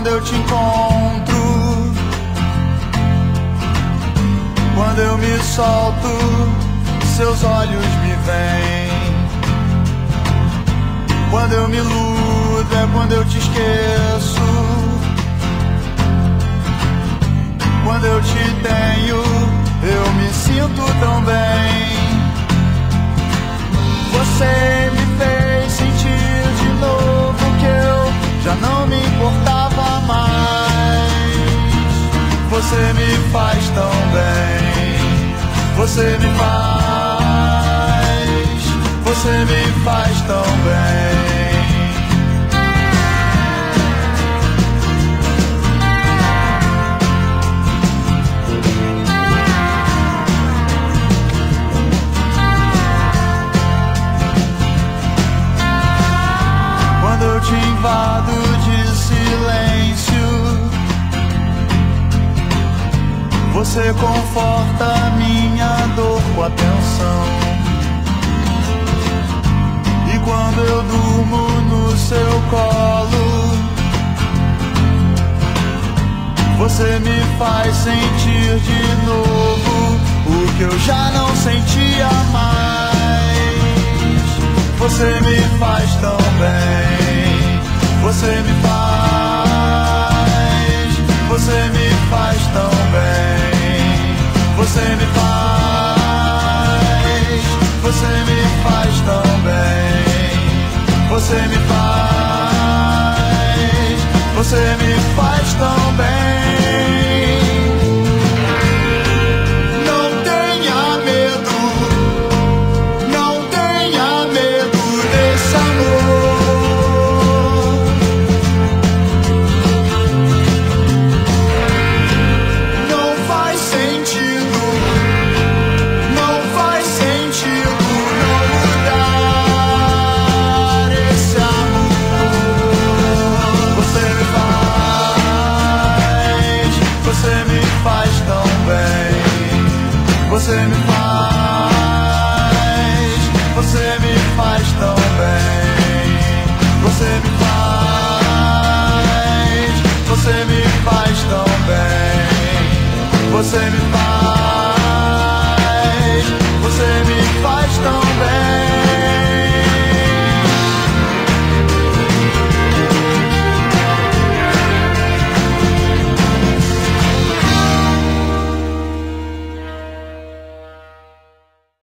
quando eu te encontro. Quando eu me solto, seus olhos me veem. Quando eu me iludo é quando eu te esqueço. Quando eu te tenho, Você me faz tão bem. Você me faz. Você me faz tão bem. Quando eu te invado você conforta minha dor com atenção. E quando eu durmo no seu colo, você me faz sentir de novo o que eu já não sentia mais. Você me faz tão bem. Você me faz. Você me faz tão bem. Você me faz. Você me faz tão bem. Você me faz, você me faz tão bem. Você me faz, você me faz tão bem. Você me